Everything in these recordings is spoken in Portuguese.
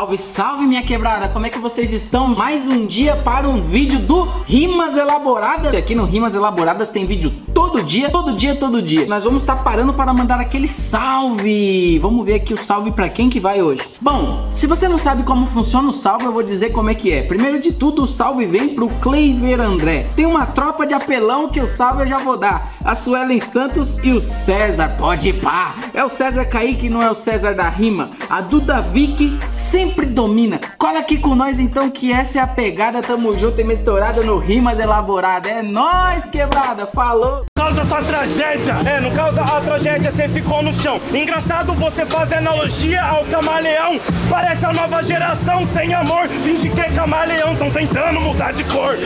Salve, salve minha quebrada, como é que vocês estão? Mais um dia para um vídeo do Rimas Elaboradas. Aqui no Rimas Elaboradas tem vídeo todo dia, todo dia, todo dia. Nós vamos estar tá parando para mandar aquele salve. Vamos ver aqui o salve para quem que vai hoje. Bom, se você não sabe como funciona o salve, eu vou dizer como é que é. Primeiro de tudo, o salve vem pro Cleiver André. Tem uma tropa de apelão que o salve eu já vou dar. A Suelen Santos e o César, pode ir pá. É o César Kaique, não é o César da rima. A Duda Vick sempre domina. Cola aqui com nós então que essa é a pegada, tamo junto e misturada no Rimas Elaborada. É nós quebrada, falou! Causa sua tragédia, é, não causa a tragédia, você ficou no chão. Engraçado você fazer analogia ao camaleão. Parece a nova geração sem amor. Finge que é camaleão, tão tentando mudar de cor.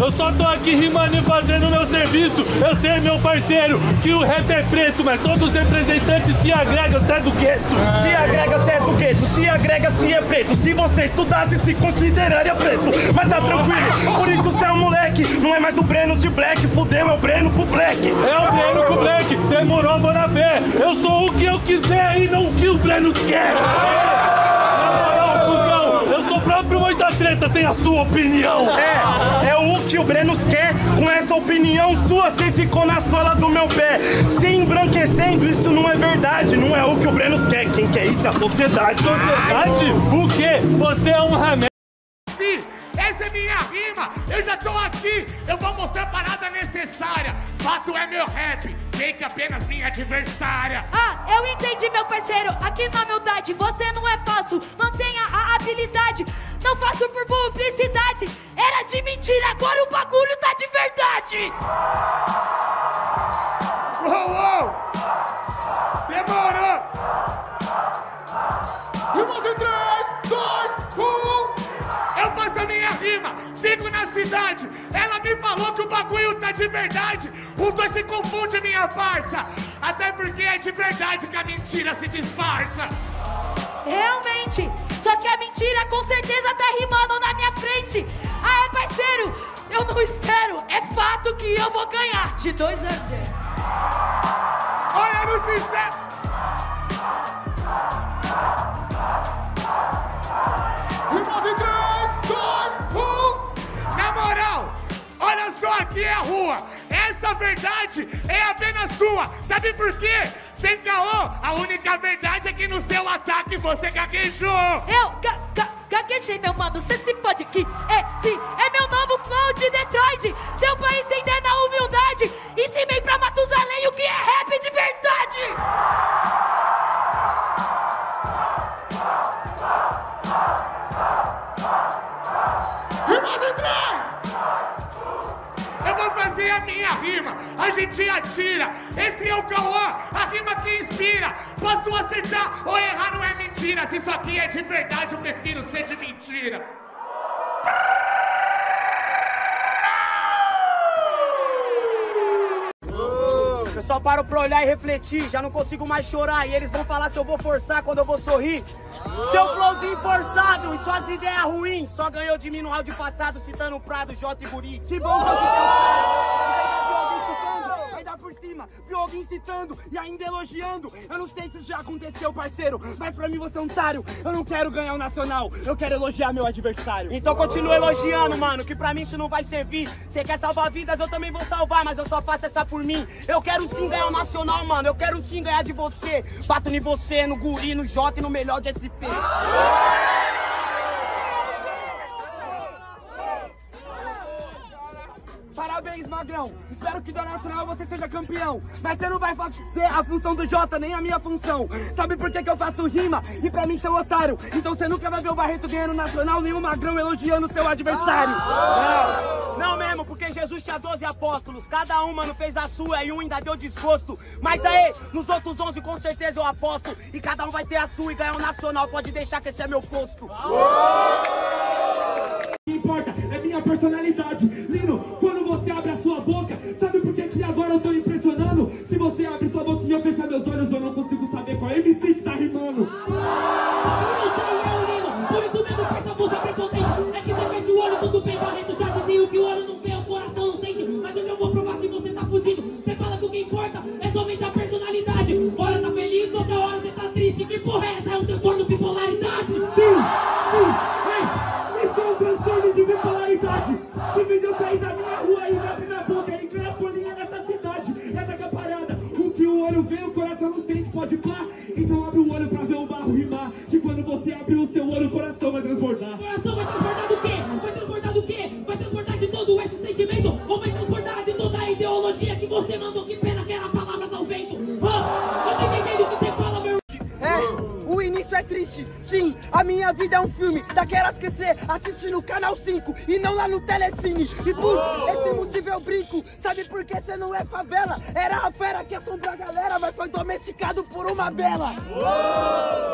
Eu só tô aqui rimando e fazendo meu serviço. Eu sei, meu parceiro, que o rap é preto, mas todos os representantes se agregam, se é do gueto. Se agrega, se é do gueto. Se agrega, se é preto. Se você estudasse, se consideraria preto. Mas tá tranquilo, por isso você é um moleque. Não é mais o Breno de Black. Fudeu, é o Breno pro Black. É o Breno pro Black. Demorou, vou na fé. Eu sou o que eu quiser e não o que o Breno quer. Sem a sua opinião. É, é o que o Brenos quer. Com essa opinião sua, você ficou na sola do meu pé. Se embranquecendo, isso não é verdade. Não é o que o Brenos quer. Quem quer isso é a sociedade. Sociedade? O quê? Você é um remédio. Eu já tô aqui, eu vou mostrar a parada necessária. Fato é meu rap, fake apenas minha adversária. Ah, eu entendi, meu parceiro. Aqui na humildade, você não é falso. Mantenha a habilidade. Não faço por publicidade. Era de mentira, agora o bagulho tá de verdade. Uou, uou! Demorou! Cidade. Ela me falou que o bagulho tá de verdade. Os dois se confundem, minha parça. Até porque é de verdade que a mentira se disfarça. Realmente, só que a mentira com certeza tá rimando na minha frente. Ah, é parceiro, eu não espero. É fato que eu vou ganhar de 2 a 0. Olha no sincero. Aqui é a rua. Essa verdade é apenas sua. Sabe por quê? Sem caô, a única verdade é que no seu ataque você gaguejou. Eu ga ga gaguejei, meu mano. Cê se pode que esse é meu novo flow de Detroit. Deu pra entender na humildade. Ensinei pra Matusalém o que é rap de verdade. Fazer a minha rima, a gente atira. Esse é o Cauã, a rima que inspira. Posso acertar ou errar, não é mentira. Se isso aqui é de verdade, eu prefiro ser de mentira. Eu só paro pra olhar e refletir, já não consigo mais chorar. E eles vão falar se eu vou forçar quando eu vou sorrir. Seu flowzinho forçado e suas ideias ruins. Só ganhou de mim no áudio passado, citando o Prado, J e Guri. Que bom que por cima, viu alguém citando e ainda elogiando. Eu não sei se isso já aconteceu, parceiro, mas pra mim você é um otário. Eu não quero ganhar o nacional, eu quero elogiar meu adversário. Então continua elogiando, mano, que pra mim isso não vai servir. Você quer salvar vidas, eu também vou salvar, mas eu só faço essa por mim. Eu quero sim ganhar o nacional, mano, eu quero sim ganhar de você. Bato em você, no guri, no J e no melhor de SP. Magrão. Espero que da Nacional você seja campeão. Mas você não vai fazer a função do Jota, nem a minha função. Sabe por que, que eu faço rima? E pra mim seu otário. Então você nunca vai ver o Barreto ganhando Nacional, nem o Magrão elogiando seu adversário. Não, não mesmo, porque Jesus tinha 12 apóstolos. Cada um, mano, fez a sua e um ainda deu desgosto. Mas aí, nos outros 11 com certeza eu aposto. E cada um vai ter a sua e ganhar o Nacional. Pode deixar que esse é meu posto. O que importa é minha personalidade. Tá rimando. Então abre o olho pra ver o barro rimar. Que quando você abrir o seu olho, o coração vai transbordar. coração vai transbordar do quê? Vai transbordar do quê? Vai transbordar de todo esse sentimento? Ou vai transbordar de toda a ideologia que você mandou? Que pena que era palavras ao vento. Ah, eu tô entendendo o que você fala, meu É, o início é triste, sim, a minha vida é um filme Daquelas que cê assiste no Canal 5 E não lá no Telecine E por esse motivo eu brinco Sabe por que cê não é favela? Era a fera que assombrou a galera Mas foi domesticado por uma bela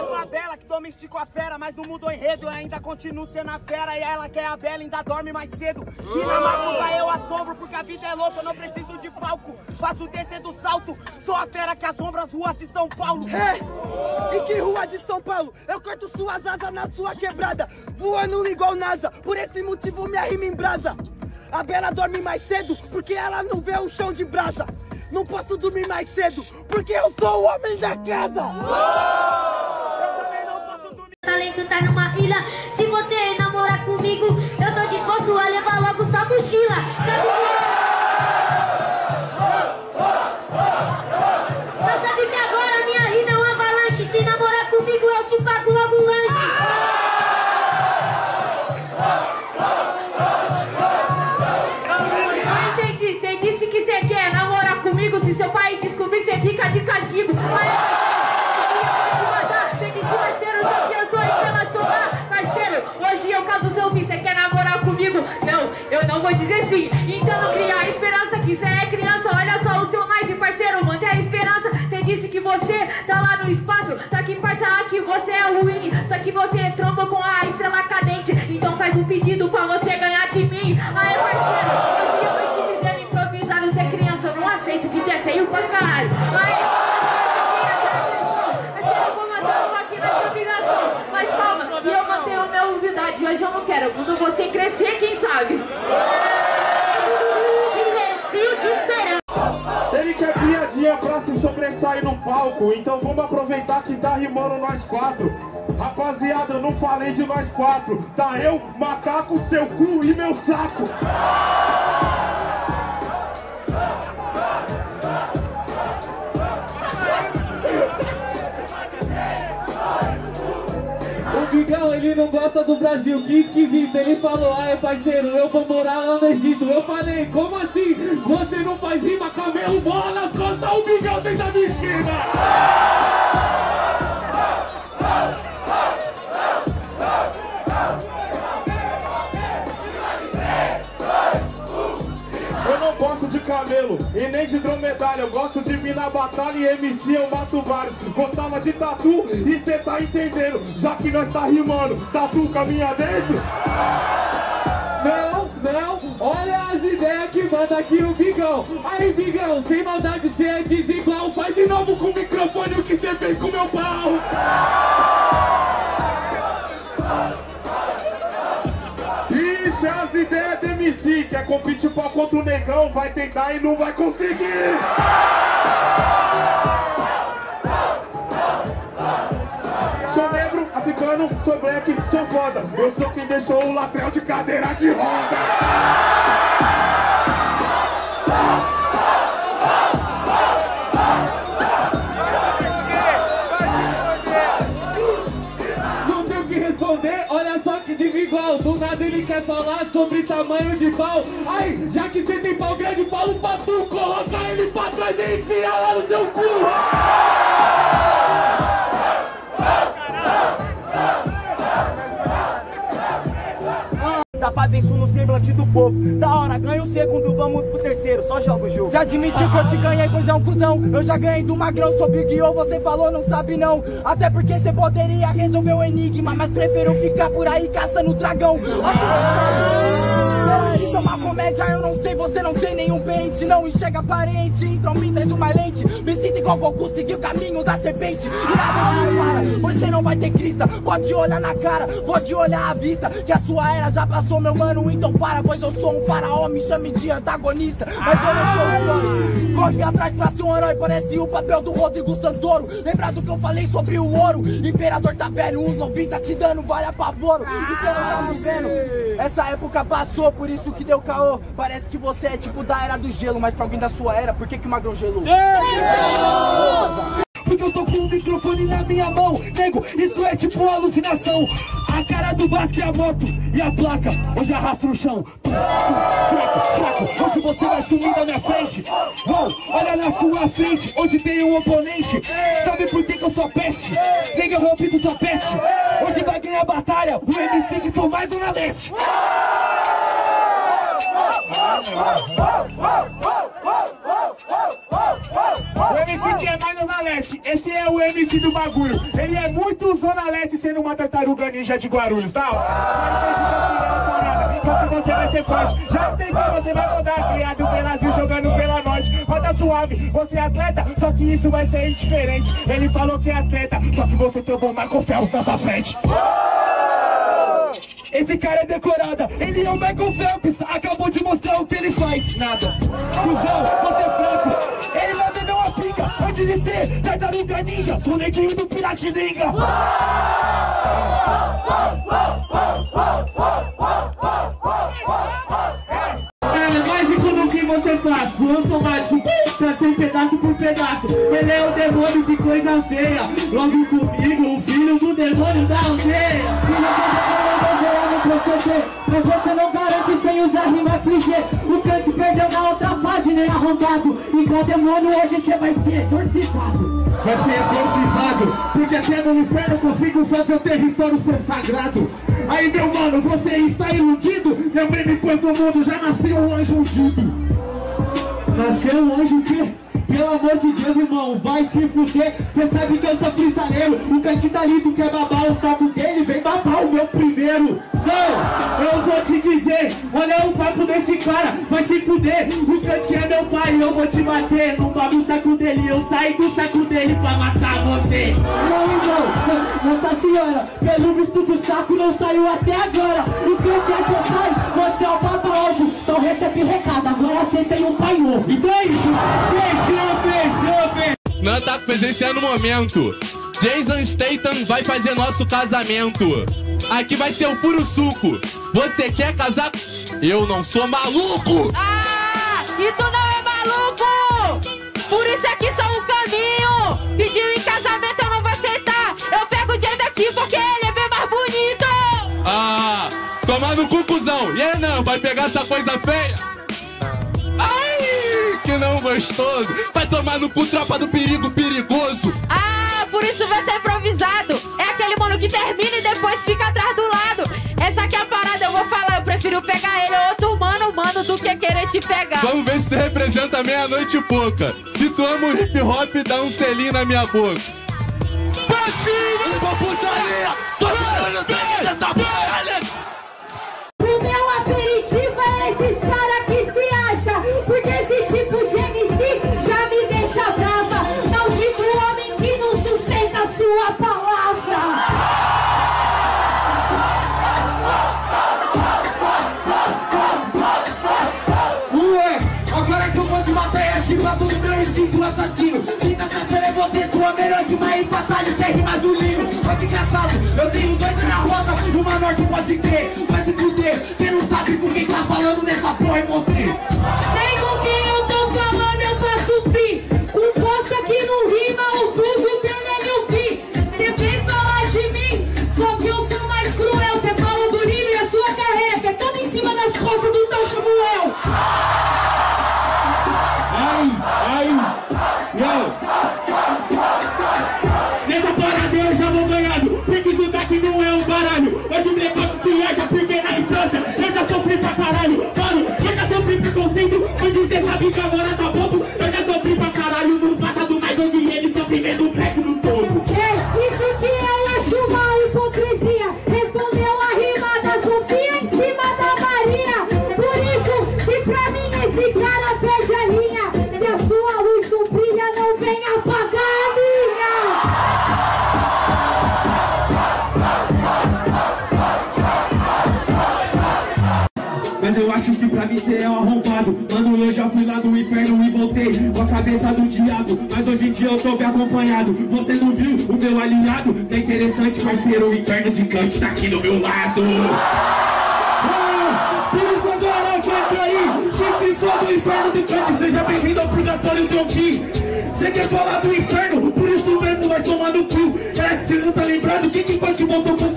Uma bela que domesticou a fera, mas não mudou o enredo. Eu ainda continuo sendo a fera e ela que é a bela ainda dorme mais cedo. E na madruga eu assombro, porque a vida é louca, eu não preciso de palco. Faço descer do salto, sou a fera que assombra as ruas de São Paulo. É, em que rua de São Paulo? Eu corto suas asas na sua quebrada Voando igual NASA, por esse motivo minha rima em brasa A Bela dorme mais cedo, porque ela não vê o chão de brasa Não posso dormir mais cedo, porque eu sou o homem da casa talento tá numa ilha. Se você namorar comigo, eu tô disposto a levar logo sua mochila. Sabe Você tá lá no espaço. Só que parça que você é ruim. Só que você tromba com a estrela cadente. Então faz um pedido pra você ganhar de mim. Aê, parceiro, hoje eu vou te dizer improvisado. Você é criança, eu não aceito que é feio pra caralho. Aê, aqui. Mas calma, que eu mantenho a minha humildade. Hoje eu não quero. Quando você crescer, quem sabe? Fio de quer piadinha pra se sobressair no palco, então vamos aproveitar que tá rimando nós quatro. Rapaziada, eu não falei de nós quatro. Tá eu, macaco, seu cu e meu saco. O Bigão, ele não gosta do Brasil, que esquisito. Ele falou, ah, parceiro, eu vou morar lá no Egito. Eu falei, como assim? Dromedário. Eu gosto de vir na batalha e MC eu mato vários. Gostava de tatu e cê tá entendendo. Já que nós tá rimando, tatu caminha dentro. Não, não, olha as ideias que manda aqui o Bigão. Aí, Bigão, sem maldade, você é desigual. Faz de novo com o microfone o que você fez com meu pau. Ixi, as ideias Quer competir pau contra o negão, vai tentar e não vai conseguir. Sou negro, africano, sou black, sou foda. Eu sou quem deixou o latrel de cadeira de roda. Desigual. Do nada ele quer falar sobre tamanho de pau. Ai, já que você tem pau grande, fala pra tu. Coloca ele pra trás e enfia lá no seu cu. Isso no semblante do povo. Da hora, ganha o segundo, vamos pro terceiro. Só joga o jogo. Já admiti que eu te ganhei, pois é um cuzão Eu já ganhei do magrão, sou Big O Você falou, não sabe não Até porque você poderia resolver o enigma Mas prefiro ficar por aí caçando dragão Ó, Isso é uma comédia, eu não sei, você não tem nenhum pente. Não enxerga parente, então me traz uma lente. Me sinto igual Goku, seguir o caminho da serpente. E nada te para, pois você não vai ter crista. Pode olhar na cara, pode olhar à vista Que a sua era já passou, meu mano, então para Pois eu sou um faraó, me chame de antagonista. Mas eu não sou um herói. Corre atrás pra ser um herói, parece o papel do Rodrigo Santoro. Lembra do que eu falei sobre o ouro? Imperador tá velho, uns novinhos tá te dando vale apavoro E você não tá vendo? Essa época passou, por isso que deu caô. Parece que você é tipo da era do gelo Mas pra alguém da sua era, por que que o magrão gelou? Porque eu tô com o microfone na minha mão. Nego, isso é tipo alucinação. A cara do Basque é a moto E a placa, hoje arrasta no chão. Fraco, fraco, hoje você vai sumir na minha frente. Uou, olha na sua frente Hoje tem um oponente. Sabe por que que eu sou peste? Nega, eu repito sua peste. Hoje vai ganhar a batalha O MC que for mais um na leste O MC que é mais Zona Leste, esse é o MC do bagulho. Ele é muito Zona Leste sendo uma tartaruga ninja de Guarulhos, tá? Só que você vai ser forte. Já entendi, você vai rodar criado pela Zil jogando pela norte. Roda suave, você é atleta, só que isso vai ser indiferente. Ele falou que é atleta, só que você tomou Michael Phelps na sua frente. Esse cara é decorada, ele é o Michael Phelps. Acabou de mostrar o que ele faz. Nada. Cusão, você é fraco. Ele vai beber uma pica Antes de ser tartaruga ninja. Sou neguinho do Piratininga. É mágico no que você faz, eu sou mágico, sem pedaço por pedaço. Ele é o demônio de coisa feia. Logo comigo, o filho do demônio da aldeia. Filho do demônio do proceder, mas você não garante sem usar rima clichê. O Kant perdeu na outra fase, nem arrombado. E com o demônio hoje você vai ser exorcizado. Vai ser exorcizado, porque até no inferno consigo fazer o território ser sagrado. Aí meu mano, você está iludido? Meu meme pôs no mundo, já nasceu um anjo ungido. Nasceu um anjo que, pelo amor de Deus, irmão, vai se fuder. Cê sabe que eu sou cristaleiro. O cante tá quer babar o toco dele, vem babar o meu primeiro. Não, eu vou te dizer, olha o papo desse cara, vai se fuder. O cante é meu pai, eu vou te bater. Não bago o saco dele, eu saí do saco dele pra matar você. Não, irmão, Nossa Senhora, pelo visto do saco não saiu até agora. O cante é seu pai, você é o papa ovo. Então recebe recado, agora você tem um pai novo. Então é isso, fechou, fechou, fechou. Não tá presenciando o momento. Jason Statham vai fazer nosso casamento. Aqui vai ser o puro suco. Você quer casar? Eu não sou maluco! Ah, e tu não é maluco! Por isso aqui só um caminho! Pediu em casamento, E aí, não, vai pegar essa coisa feia? Ai, que não gostoso. Vai tomar no cu, tropa do perigo perigoso. Ah, por isso vai ser improvisado! É aquele mano que termina e depois fica atrás do lado! Essa aqui é a parada, eu vou falar, eu prefiro pegar ele outro mano, mano, do que querer te pegar! Vamos ver se tu representa meia-noite e pouca. Se tu ama o hip hop, dá um selinho na minha boca. Pra cima, pra putaria! Tô dentro dessa porra! Eu tenho dois na rota Uma norte pode crer, vai se fuder Quem não sabe com quem tá falando nessa porra é você Já fui lá do inferno e voltei com a cabeça do diabo Mas hoje em dia eu tô bem acompanhado Você não viu o meu aliado? É interessante, parceiro, o inferno gigante tá aqui do meu lado ah, Por isso agora vai cair. Você que foda do inferno de Kant Seja bem-vindo ao purgatório do Kim Você quer falar do inferno, por isso mesmo vai tomar no cu É, você não tá lembrado, O que foi que voltou com.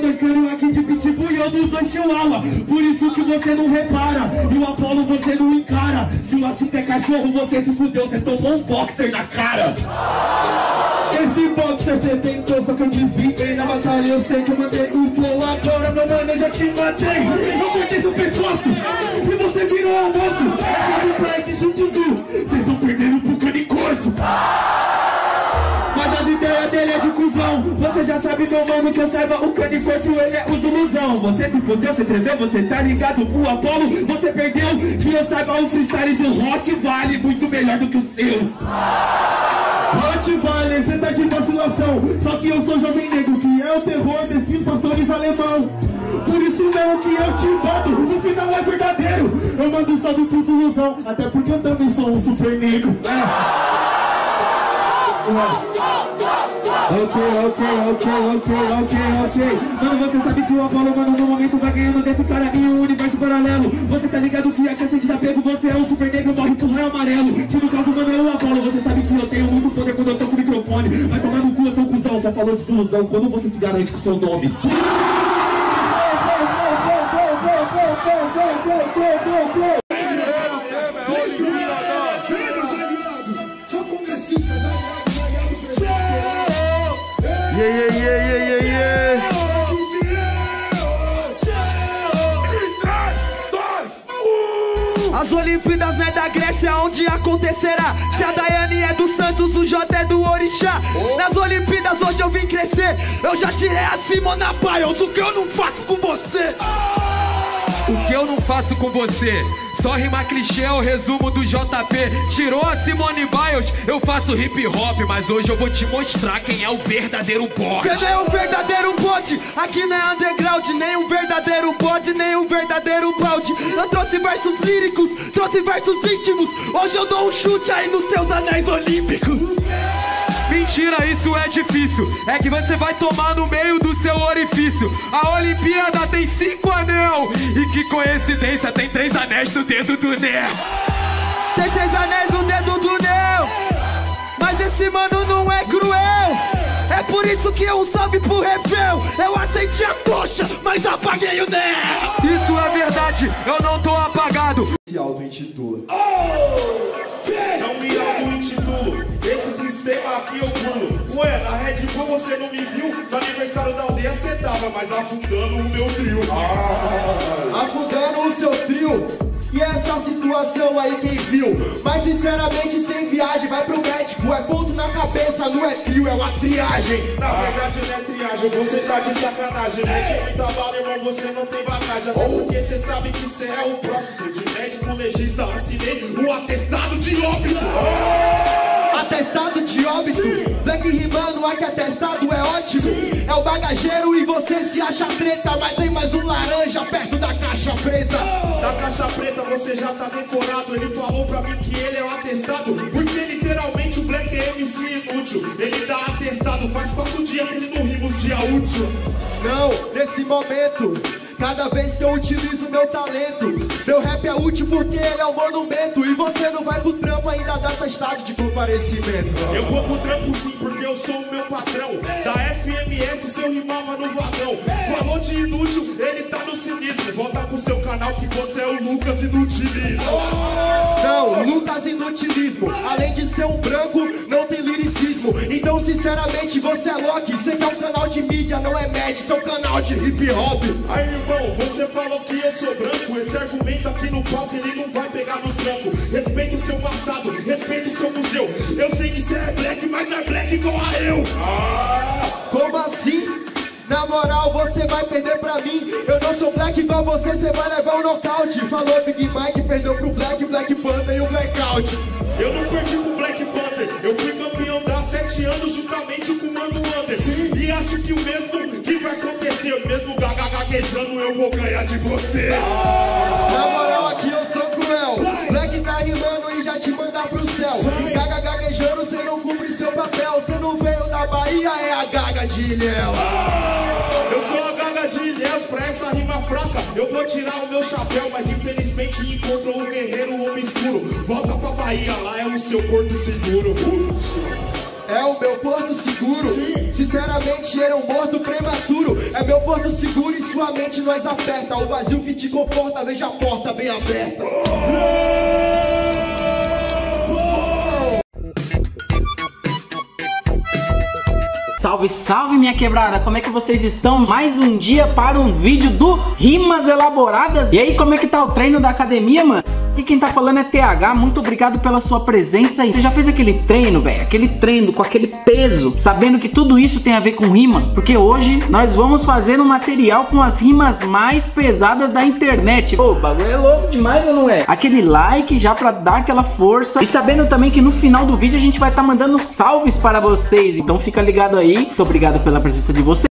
Dois canos aqui de pitbull e eu dos dois chihuahua Por isso que você não repara E o Apolo você não encara. Se o assunto é cachorro, você se fudeu Você tomou um boxer na cara. Esse boxer você tentou, só que eu desviei na batalha. Eu sei que eu mandei o flow. Agora, meu mano, eu já te matei. Eu cortei seu pescoço e você virou almoço. Sabe pra esse jutsu, vocês estão perdendo pro canicorso dele é de cuzão. Você já sabe, meu mano, que eu saiba O canicorso, ele é o zuluzão Você se fudeu, você entendeu? Você tá ligado pro Apolo. Você perdeu, que eu saiba O freestyle do rock vale muito melhor do que o seu. Hot Valley, cê tá de vacilação Só que eu sou jovem negro, que é o terror desses pastores alemão. Por isso mesmo que eu te boto, no final é verdadeiro. Eu mando um salve pro ilusão, até porque eu também sou um super negro Ok, ok, ok, ok, ok, ok Mano, você sabe que o Apolo, mano, no momento vai ganhando desse cara em um universo paralelo Você tá ligado que a questão de desapego, você é um super negro, morre pro raio amarelo Que no caso, mano, é o Apolo, você sabe que eu tenho muito poder quando eu toco o microfone Vai tomar no cu, eu sou um cuzão, só falou de ilusão Quando você se garante com seu nome Yeah, onde acontecerá. Se a Daiane é do Santos, o Jota é do Orixá. Nas Olimpíadas hoje eu vim crescer. Eu já tirei a Simona Biles, o que eu não faço com você? O que eu não faço com você? Só rimar clichê é o resumo do JP. Tirou a Simone Biles, eu faço hip hop, mas hoje eu vou te mostrar quem é o verdadeiro boss. Você não é um verdadeiro bode, aqui não é underground, nem um verdadeiro bode, nem um verdadeiro balde. Eu trouxe versos líricos, trouxe versos íntimos. Hoje eu dou um chute aí nos seus anéis olímpicos. Mentira, isso é difícil. É que você vai tomar no meio do seu orifício. A Olimpíada tem cinco anel. E que coincidência, tem três anéis no dedo do Neo. Tem três anéis no dedo do Neo. Mas esse mano não é cruel. É por isso que um salve pro refém. Eu aceitei a tocha, mas apaguei o Neo. Isso é verdade, eu não tô apagado. Se auto-intitula. Não No aniversário da aldeia você tava, mas afundando o meu trio. Afundando o seu trio. E essa situação aí quem viu? Mas sinceramente sem viagem, vai pro médico. É ponto na cabeça, não é trio, é uma triagem. Na verdade não é triagem, você tá de sacanagem. Mete muita bala, irmão, você não tem vantagem. Até porque você sabe que você é o próximo. De médico legista, assinei o atestado de óbito. Atestado de óbito, Black rimando, ai que atestado é ótimo. É o bagageiro e você se acha treta, mas tem mais um laranja perto da caixa preta. Da caixa preta você já tá decorado. Ele falou pra mim que ele é o atestado. Porque literalmente o Black é MC inútil. Ele dá atestado, faz quatro dias que ele não rima os dia útil. Não, nesse momento, cada vez que eu utilizo meu talento, meu rap é útil porque ele é um monumento. E você não vai pro trampo ainda dá atestado de comparecimento. Eu vou pro trampo sim, porque eu sou o meu patrão. Da FMS, se eu rimava no vagão. Falou de inútil, ele tá no cinismo. Volta pro seu canal que você é o Lucas Inutilismo. Não, Lucas Inutilismo. Além de ser um branco, sinceramente, você é Loki. Você que é um canal de mídia, não é médio, seu canal de hip hop. Aí, irmão, você falou que eu sou branco. Esse argumento aqui no palco, ele não vai pegar no tranco. Respeita o seu passado, respeita o seu museu. Eu sei que você é black, mas não é black igual a eu. Como assim? Na moral, você vai perder pra mim. Eu não sou black igual você, você vai levar um nocaute. Falou Big Mike, perdeu pro Black, Black Panther e o Blackout. Eu não perdi pro Black juntamente com o Mano Anderson. E acho que o mesmo que vai acontecer, o mesmo gaga gaguejando, eu vou ganhar de você. Na moral, aqui eu sou cruel. Black tá rimando e já te mandar pro céu. Gaga gaguejando, você não cumpre seu papel. Você não veio da Bahia, é a gaga de Ilhéus. Eu sou a gaga de Ilhéus, pra essa rima fraca Eu vou tirar o meu chapéu, mas infelizmente encontrou o guerreiro homem escuro Volta pra Bahia, lá é o seu porto seguro É o meu porto seguro. Sinceramente, ele é um morto prematuro. É meu porto seguro e sua mente nós aperta. O vazio que te conforta, veja a porta bem aberta. Salve, salve minha quebrada, como é que vocês estão? Mais um dia para um vídeo do Rimas Elaboradas E aí, como é que tá o treino da academia, mano? Aqui quem tá falando é TH, muito obrigado pela sua presença aí. Você já fez aquele treino, velho? Aquele treino com aquele peso Sabendo que tudo isso tem a ver com rima? Porque hoje nós vamos fazer um material com as rimas mais pesadas da internet. Pô, o bagulho é louco demais ou não é? Aquele like já pra dar aquela força. E sabendo também que no final do vídeo a gente vai estar tá mandando salves para vocês. Então fica ligado aí. Muito obrigado pela presença de vocês.